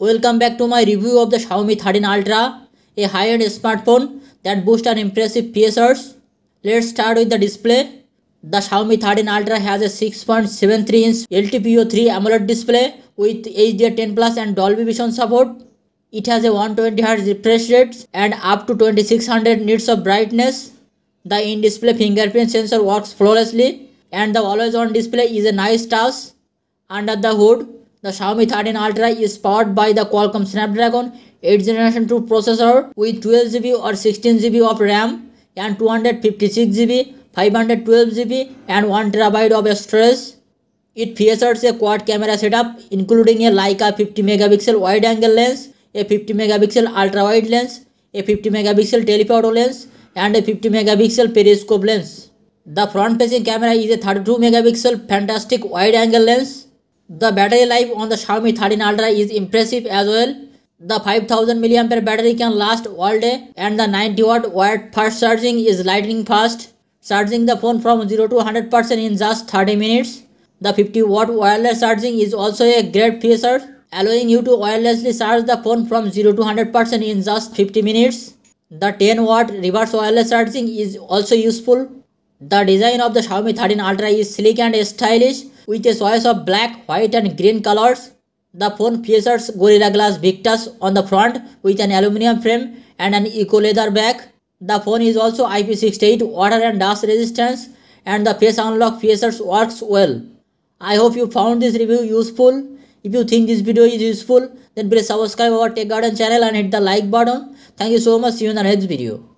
Welcome back to my review of the Xiaomi 13 Ultra, a high-end smartphone that boasts an impressive features. Let's start with the display. The Xiaomi 13 Ultra has a 6.73 inch LTPO3 AMOLED display with HDR10 Plus and Dolby Vision support. It has a 120Hz refresh rate and up to 2600 nits of brightness. The in-display fingerprint sensor works flawlessly and the always-on display is a nice touch. Under the hood, the Xiaomi 13 Ultra is powered by the Qualcomm Snapdragon 8 Generation 2 processor with 12GB or 16GB of RAM and 256GB, 512GB and 1TB of storage. It features a quad camera setup including a Leica 50 megapixel wide angle lens, a 50 megapixel ultra wide lens, a 50 megapixel telephoto lens and a 50 megapixel periscope lens. The front facing camera is a 32 megapixel fantastic wide angle lens the battery life on the Xiaomi 13 Ultra is impressive as well. The 5000 mAh battery can last all day and the 90 watt wired fast charging is lightning fast, charging the phone from 0 to 100% in just 30 minutes. The 50 watt wireless charging is also a great feature, allowing you to wirelessly charge the phone from 0 to 100% in just 50 minutes. The 10 watt reverse wireless charging is also useful. The design of the Xiaomi 13 Ultra is sleek and stylish with a choice of black, white and green colors. The phone features Gorilla Glass Victus on the front with an aluminum frame and an eco leather back. The phone is also IP68 water and dust resistance and the face unlock features works well. I hope you found this review useful. If you think this video is useful, then please subscribe our Tech Garden channel and hit the like button. Thank you so much. See you in the next video.